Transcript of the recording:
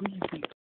crazy